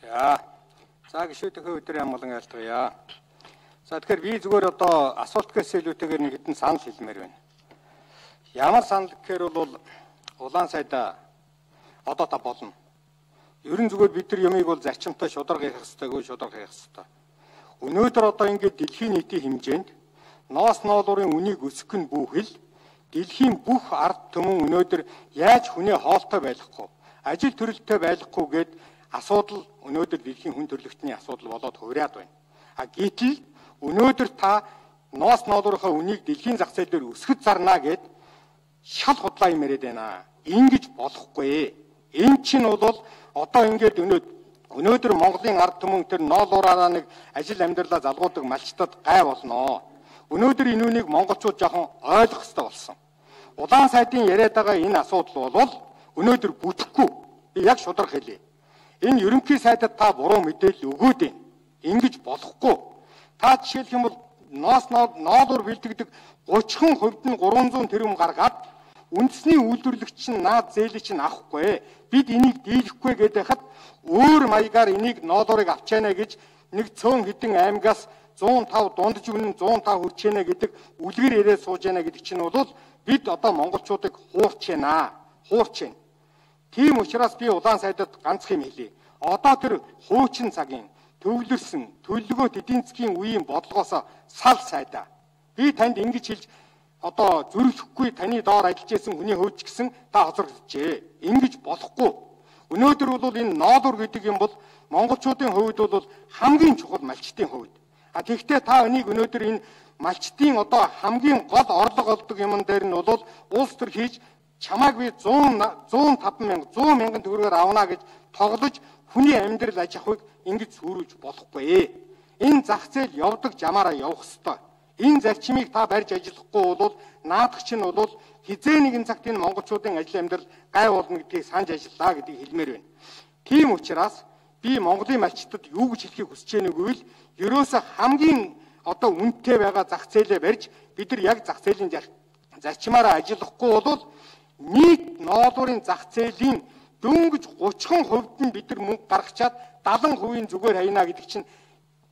За. За гişүүдийнхээ өдөр ямгалан айлтгая. За тэгэхээр би зүгээр одоо асуулт гэсэл илүүтэйгээр нэг хэдэн санал хэлмээр байна. Ямар санал гэхээр бол улаан сайда одоо та болно. Ерөн зүгээр бид нар ямыг бол зарчимтай шударга хийх хэрэгтэйгүй шударга хийх хэрэгтэй. Өнөөдөр одоо ингээд дэлхийн нийтийн хэмжээнд ноос ноолуурын үнийг өсгөх нь бүхэл дэлхийн бүх ард түмэн өнөөдөр яаж хүнээ хоолтой байхгүй, ажил төрөлтэй байхгүй гэд асуудал өнөөдөр дэлхийн хүн төрөлхтний асуудал болоод хуурайад байна. А гэтэл өнөөдөр та ноос ноолуурынхаа үнийг дэлхийн зах зээл дээр өсгөж зарна гэд шал худлаа юм яриад байна. Ингиж болохгүй. Энэ чинь бол одоо ингээд өнөөдөр өнөөдөр Монголын ард түмэн тэр ноолуураараа нэг ажил амьдралаа залгуудаг малчтад гай болноо. Өнөөдөр энэ үнийг монголчууд жоохон ойлгох хэрэгтэй болсон. Улаан сайдын яриад байгаа энэ асуудал бол өнөөдөр бүтэхгүй. Би яг шударга хэлье. Энэ ерөнхий сайдад та буруу мэдээлэл өгөөд байна. Ингиж болохгүй. Та жишээлх юм бол ноос ноолуур бэлтгэдэг 30 хувьд нь 300 тэрбум гаргаад үндэсний үйлдвэрлэгч нь наад зээлийг чинь авахгүй. Бид энийг дийлэхгүй гэдэг хад өөр маягаар энийг ноолуурыг авчаана гэж нэг цөөн хідэн аймагаас 105 дундж үнэн 105 хүрчээнэ гэдэг үлгэр ирээ сууж яана гэдэг чинь бол бид одоо монголчуудыг хуурч байна. Хуурч байна. Тийм учраас би улаан сайдад ганцх юм хэлье. Одоо тэр хуучин цагийн төвлөрсөн төлөвлөгөөт эдийн засгийн үеийн бодлогоос сал сайдаа. Би танд ингэж хэлж одоо зөрөхгүй таны доор ажиллаж байсан хүний хувьд ч гэсэн та хоцрогдчихэ. Ингэж болохгүй. Өнөөдөр бол энэ ноодур гэдэг юм бол монголчуудын хувьд бол хамгийн чухал малчтын хувьд. А тэгвэл та энийг өнөөдөр энэ малчтын одоо хамгийн гол орлого олдог юмн дээр нь бол улс төр хийж чамааг би 100 105 мянга 100 мянган төгрөгөөр авна гэж тоглож хүний амьдрал аж ахуйг ингэж сүрүүлж болохгүй. Энэ зах зээл явдаг жамаараа явах ёстой. Энэ зарчмыг та барьж ажиллахгүй бол наадах чинь бол хизээ нэгэн цагт энэ монголчуудын ажил амьдрал гай болно гэдгийг санаж ажиллаа гэдгийг хэлмээр байна. Тийм учраас би Монголын малчтад юу гэж хэлхийг хүсэж байгааг үйл ерөөсө хамгийн одоо үнэтэй байгаа зах зээлээ барьж бид нар яг зах зээлийн зарчмаараа ажиллахгүй бол нийт ноолуурын зах зээлийн дөнгөж 30% нь бид нар мөнгө гаргачаад 70% зүгээр хайна гэдэг чинь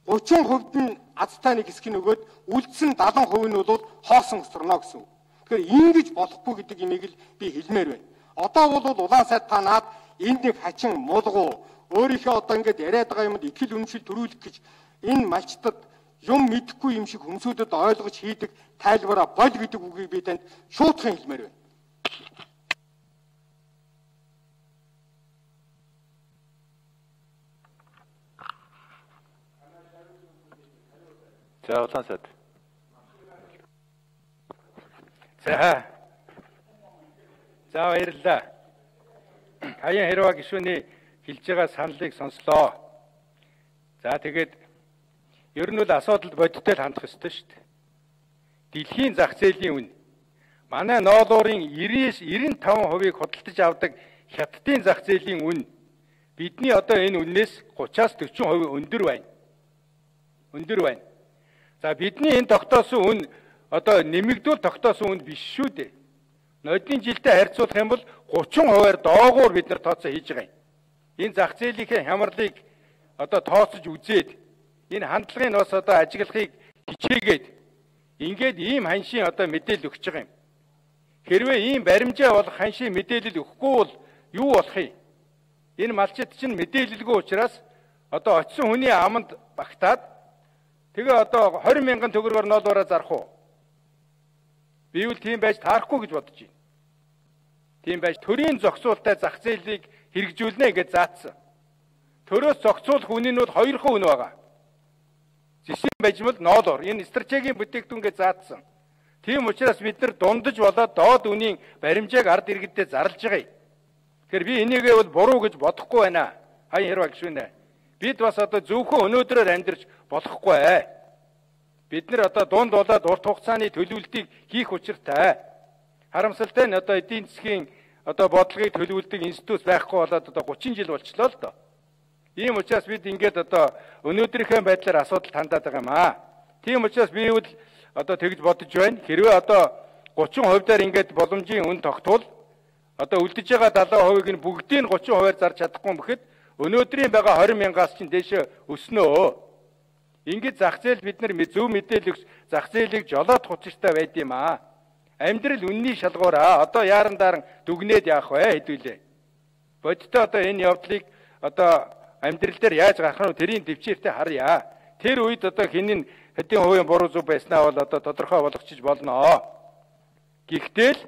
30% нь азтай нэг хэсэг нь өгөөд үлдсэн 70% нь бол хоосон өсрөнө гэсэн. Тэгэхээр ингэж болохгүй гэдэг имийг л би хэлмээр байна. Одоо бол улаан сайд та наад энд нэг хачин мулгуу өөрийнхөө одоо ингэж яриад байгаа юмд ихэл үнэмшил төрүүлэх гэж энэ малчтад юм мэдэхгүй юм шиг хүмүүсүүдэд ойлгож хийдэг тайлбараа боль гэдэг үгийг би танд шуудхан хэлмээр байна. За улаан сайд. За. За баярлалаа. Хаян хэрвээ гişүний хэлж байгаа саналыг сонслоо. За тэгээд Ер нь бол асуудалд бодиттой л хандах ёстой шүү дээ. Дэлхийн зах зээлийн үн манай ноолуурын 90-ээс 95%-ийг худалдаж авдаг хятадын зах зээлийн үн бидний одоо энэ үннээс 30-аас 40% өндөр байна. Өндөр байна. За бидний энэ тогтоосон үн одоо нэмэгдүүл тогтоосон үн биш шүү дээ. Нодны жилдээ харьцуулах юм бол 30%-аар доогуур бид нар тооцоо хийж байгаа юм. Энэ зах зээлийнхээ хямралыг одоо тооцож үзээд энэ хандлагын бас одоо ажиглахыг хичээгээд ингээд ийм ханшийн одоо мэдээлэл өгч байгаа юм. Хэрвээ ийм баримжаа болох ханшийн мэдээлэл өгөхгүй бол юу болох юм? Энэ малчид чинь мэдээлэлгүй учраас одоо очисон хүний аманд багтаад тэгээ одоо 20 мянган төгрөгөөр ноолоороо зарах уу? Би үл тийм байж таарахгүй гэж бодож байна. Тийм байж төрийн зохицуулттай зах зээлийг хэрэгжүүлнэ гэж заасан. Төрөөс зохицуулах үнэ нь бол хоёрхан үнэ байгаа жишээ бажмал ноолоор энэ стратегийн бүтээгдэхүүнгээ заасан. Тийм учраас бид нар дундаж болоод доод үнийн баримжааг ард иргэдэд зарлж байгаа юм. Тэгэхээр би энийгээ бол буруу гэж бодохгүй байна. Хаян хэрвээ гişүнэ. Бид бас одоо зөвхөн өнөөдрөөр амьдарч болохгүй ээ. Бид нар одоо дунд болоод урт хугацааны төлөвлөлтийг хийх учиртай. Харамсалтай нь одоо эдийн засгийн одоо бодлогыг төлөвлөдөг институт байхгүй болоод одоо 30 жил болчлоо л доо. Ийм учраас бид ингээд одоо өнөөдрийнхөө байдлаар асуудал хандаад байгаа юм аа. Тийм учраас би бол одоо тэгж бодож байна. Хэрвээ одоо 30% дээр ингээд боломжийн үн тогтвол одоо үлдэж байгаа 70%-ыг нь бүгдийг нь 30%-аар зарж чадахгүй юм гэхэд өнөөдрийн байгаа 20 мянгаас чинь дээшээ өснөө. Ингээд зах зээл бид нар зөв мэдээлэл зах зээлийг жолоод хуцартай байд юм аа. Амьдрал үнний шалгуураа одоо яаран даран дүгнээд яах вэ хэдүүлээ. Бодтой одоо энэ явдлыг одоо амьдрал дээр яаж гарах нь тэрийн төвчээртэй харъя. Тэр үед одоо хинэн хэдийн хувийн буруу зүг байснаа бол одоо тодорхой болгочих болно. Гэхдээ л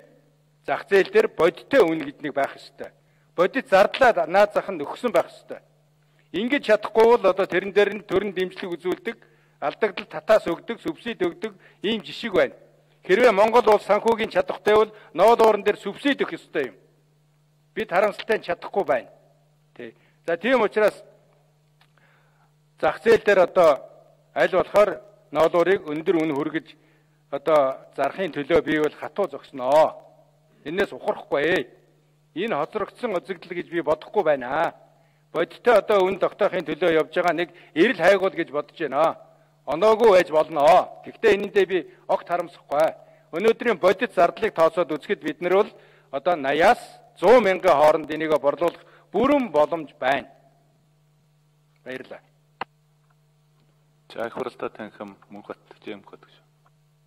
зах зээл дээр бодиттой үн гэднийг байх ёстой. Бодит зардлаа наад зах нь өгсөн байх ёстой. Ингэж чадахгүй бол одоо тэрэн дээр нь төрн дэмжлэг үзүүлдэг, алдагдал татаас өгдөг, субсид өгдөг ийм жишг байна. Хэрвээ Монгол улс санхүүгийн чадахтай бол ноол ууран дээр субсид өгөх ёстой юм. Бид харамсалтай чадахгүй байна. Тэ. За тийм учраас зах зээл дээр одоо аль болохоор ноолуурыг өндөр үн хүргэж одоо зарахын төлөө би бол хатуу зогсноо. Энээс ухрахгүй. Энэ хоцрогдсон үзэгдэл гэж би бодохгүй байна. Бодиттой одоо үн тогтоохын төлөө явж байгаа нэг эрэл хайгуул гэж бодож байна. Оноогүй байж болно. Гэхдээ энэндээ би огт харамсахгүй. Өнөөдрийн бодит зардлыг тооцоод үзэхэд бид нар бол одоо 80-аас 100 мянган хооронд энийг борлуулах бүрэн боломж байна. Баярлалаа. За их хуралдаа танхим Мөнхбат ЖМ код гэж.